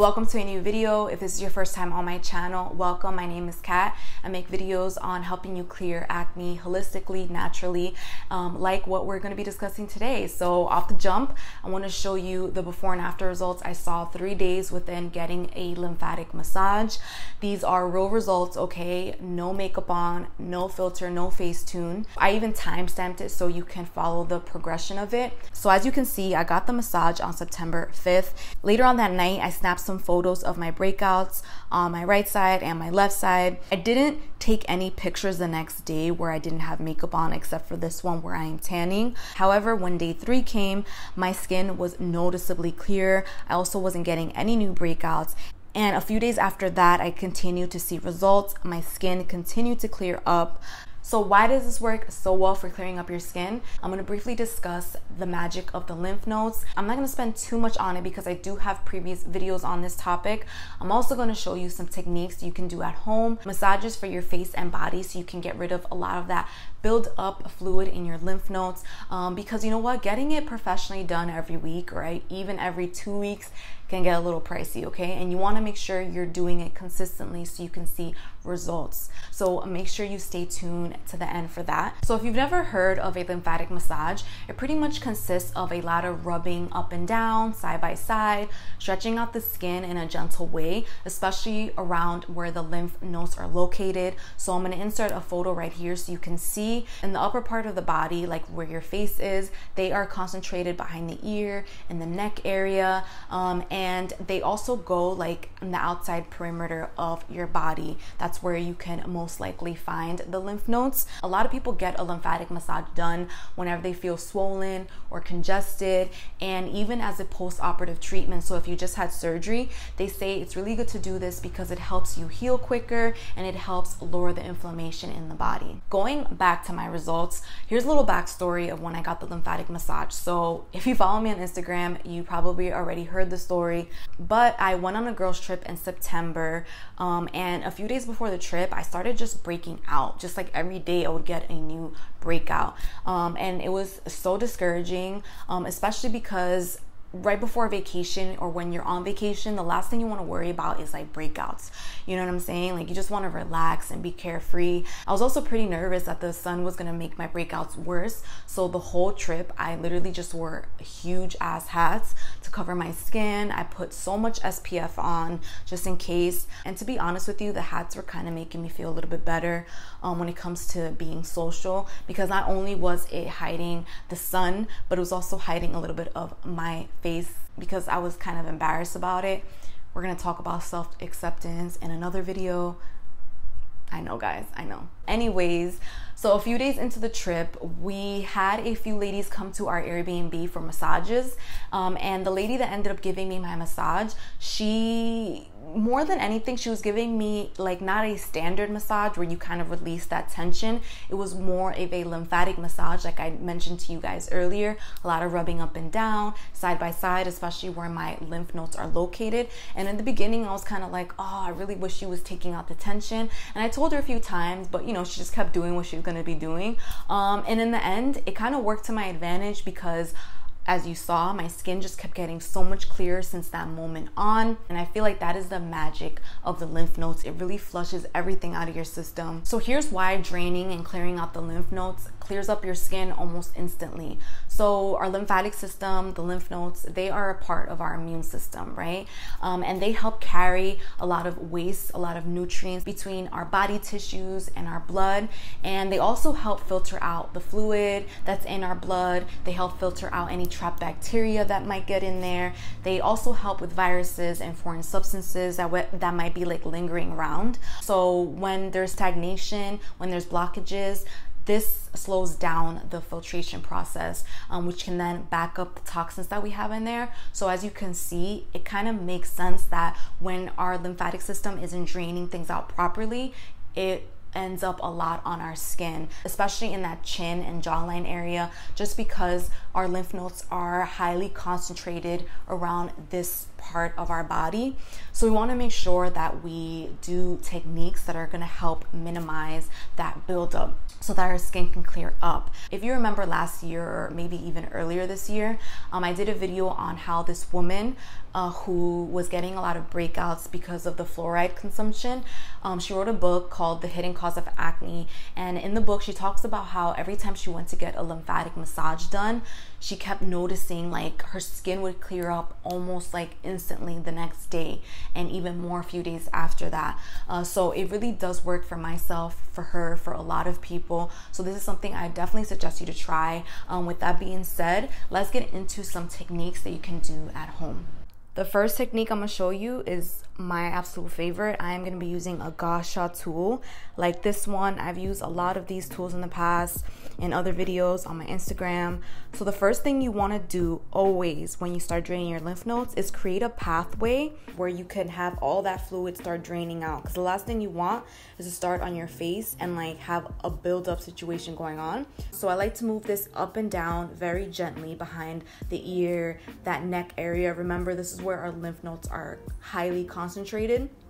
Welcome to a new video. If this is your first time on my channel, welcome. My name is Kat. I make videos on helping you clear acne holistically, naturally, um, like what we're going to be discussing today. So off the jump, I want to show you the before and after results I saw three days within getting a lymphatic massage. These are real results, okay? No makeup on, no filter, no face tune. I even time stamped it so you can follow the progression of it. So as you can see, I got the massage on September 5th. Later on that night, I snapped some photos of my breakouts on my right side and my left side. I didn't take any pictures the next day where I didn't have makeup on except for this one where I am tanning. However, when day three came, my skin was noticeably clear. I also wasn't getting any new breakouts. And a few days after that, I continued to see results. My skin continued to clear up. So why does this work so well for clearing up your skin? I'm gonna briefly discuss the magic of the lymph nodes. I'm not gonna spend too much on it because I do have previous videos on this topic. I'm also gonna show you some techniques you can do at home, massages for your face and body so you can get rid of a lot of that build up fluid in your lymph nodes um, because you know what getting it professionally done every week right even every two weeks can get a little pricey okay? And you want to make sure you're doing it consistently so you can see results. So make sure you stay tuned to the end for that. So if you've never heard of a lymphatic massage it pretty much consists of a lot of rubbing up and down side by side stretching out the skin in a gentle way especially around where the lymph nodes are located. So i'm going to insert a photo right here so you can see. In the upper part of the body, like where your face is, they are concentrated behind the ear and the neck area. Um, and they also go like in the outside perimeter of your body. That's where you can most likely find the lymph nodes. A lot of people get a lymphatic massage done whenever they feel swollen or congested, and even as a post operative treatment. So if you just had surgery, they say it's really good to do this because it helps you heal quicker and it helps lower the inflammation in the body. Going back to my results, here's a little backstory of when I got the lymphatic massage. So, if you follow me on Instagram, you probably already heard the story. But I went on a girls' trip in September, um, and a few days before the trip, I started just breaking out. Just like every day, I would get a new breakout, um, and it was so discouraging, um, especially because right before vacation or when you're on vacation, the last thing you want to worry about is like breakouts. You know what I'm saying? Like you just want to relax and be carefree. I was also pretty nervous that the sun was going to make my breakouts worse. So the whole trip, I literally just wore huge ass hats to cover my skin. I put so much SPF on just in case. And to be honest with you, the hats were kind of making me feel a little bit better um, when it comes to being social because not only was it hiding the sun, but it was also hiding a little bit of my face because I was kind of embarrassed about it. We're gonna talk about self acceptance in another video. I know, guys, I know. Anyways, so a few days into the trip, we had a few ladies come to our Airbnb for massages. Um, and the lady that ended up giving me my massage, she more than anything, she was giving me like not a standard massage where you kind of release that tension. It was more of a lymphatic massage, like I mentioned to you guys earlier. A lot of rubbing up and down, side by side, especially where my lymph nodes are located. And in the beginning, I was kind of like, oh, I really wish she was taking out the tension. And I told her a few times, but you know, she just kept doing what she was going to be doing. Um, and in the end, it kind of worked to my advantage because as you saw, my skin just kept getting so much clearer since that moment on. And I feel like that is the magic of the lymph nodes. It really flushes everything out of your system. So here's why draining and clearing out the lymph nodes clears up your skin almost instantly. So our lymphatic system, the lymph nodes, they are a part of our immune system, right? Um, and they help carry a lot of waste, a lot of nutrients between our body tissues and our blood. And they also help filter out the fluid that's in our blood. They help filter out any trapped bacteria that might get in there. They also help with viruses and foreign substances that, that might be like lingering around. So when there's stagnation, when there's blockages, this slows down the filtration process, um, which can then back up the toxins that we have in there. So, as you can see, it kind of makes sense that when our lymphatic system isn't draining things out properly, it ends up a lot on our skin, especially in that chin and jawline area, just because our lymph nodes are highly concentrated around this part of our body. So we want to make sure that we do techniques that are going to help minimize that buildup so that our skin can clear up. If you remember last year or maybe even earlier this year, um, I did a video on how this woman uh, who was getting a lot of breakouts because of the fluoride consumption. Um, she wrote a book called The Hidden Cause of Acne. And in the book, she talks about how every time she went to get a lymphatic massage done, she kept noticing like her skin would clear up almost like instantly the next day and even more a few days after that. Uh, so it really does work for myself, for her, for a lot of people. So this is something I definitely suggest you to try. Um, with that being said, let's get into some techniques that you can do at home. The first technique I'm gonna show you is my absolute favorite. I am gonna be using a gua sha tool like this one. I've used a lot of these tools in the past in other videos on my Instagram. So the first thing you wanna do always when you start draining your lymph nodes is create a pathway where you can have all that fluid start draining out. Cause the last thing you want is to start on your face and like have a build-up situation going on. So I like to move this up and down very gently behind the ear, that neck area. Remember, this is where our lymph nodes are highly concentrated.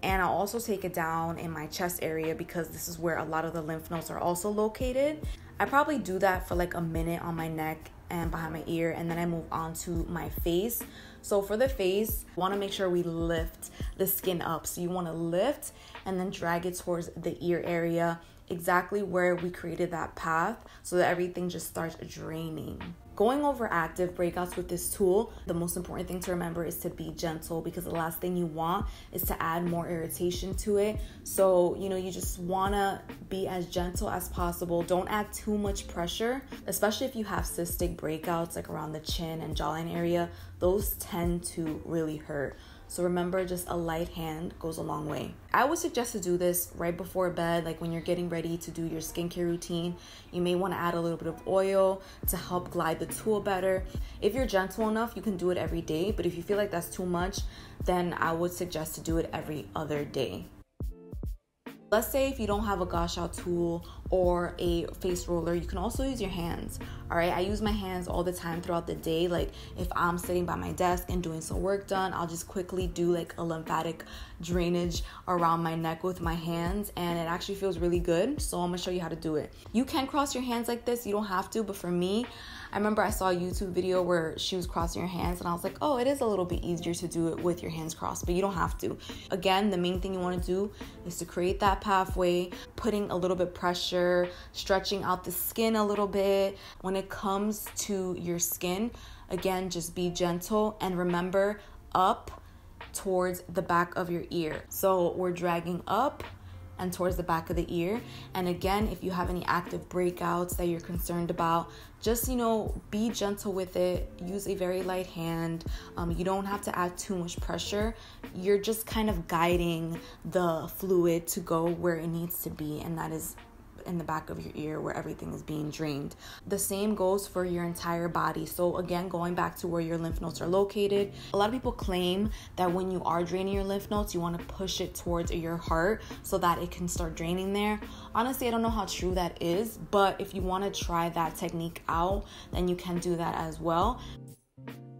And I'll also take it down in my chest area because this is where a lot of the lymph nodes are also located. I probably do that for like a minute on my neck and behind my ear and then I move on to my face. So for the face, want to make sure we lift the skin up. So you want to lift and then drag it towards the ear area exactly where we created that path so that everything just starts draining. Going over active breakouts with this tool, the most important thing to remember is to be gentle because the last thing you want is to add more irritation to it. So, you know, you just want to be as gentle as possible. Don't add too much pressure, especially if you have cystic breakouts like around the chin and jawline area. Those tend to really hurt. So remember, just a light hand goes a long way. I would suggest to do this right before bed, like when you're getting ready to do your skincare routine. You may want to add a little bit of oil to help glide the tool better. If you're gentle enough, you can do it every day, but if you feel like that's too much, then I would suggest to do it every other day. Let's say if you don't have a gua sha tool or a face roller, you can also use your hands. All right, I use my hands all the time throughout the day. Like if I'm sitting by my desk and doing some work done, I'll just quickly do like a lymphatic drainage around my neck with my hands, and it actually feels really good. So I'm gonna show you how to do it. You can cross your hands like this, you don't have to, but for me, I remember I saw a YouTube video where she was crossing her hands, and I was like, oh, it is a little bit easier to do it with your hands crossed, but you don't have to. Again, the main thing you want to do is to create that pathway, putting a little bit pressure, stretching out the skin a little bit. When it comes to your skin, again, just be gentle and remember up towards the back of your ear. So we're dragging up and towards the back of the ear. And again, if you have any active breakouts that you're concerned about, just you know, be gentle with it. Use a very light hand. Um, you don't have to add too much pressure. You're just kind of guiding the fluid to go where it needs to be, and that is in the back of your ear where everything is being drained. The same goes for your entire body. So, again, going back to where your lymph nodes are located, a lot of people claim that when you are draining your lymph nodes, you want to push it towards your heart so that it can start draining there. Honestly, I don't know how true that is, but if you want to try that technique out, then you can do that as well.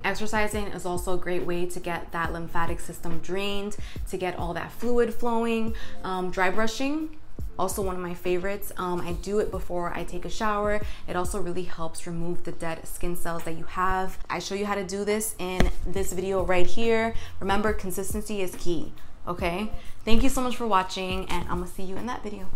Exercising is also a great way to get that lymphatic system drained, to get all that fluid flowing. Um, dry brushing also one of my favorites. Um, I do it before I take a shower. It also really helps remove the dead skin cells that you have. I show you how to do this in this video right here. Remember, consistency is key, okay? Thank you so much for watching and I'm gonna see you in that video.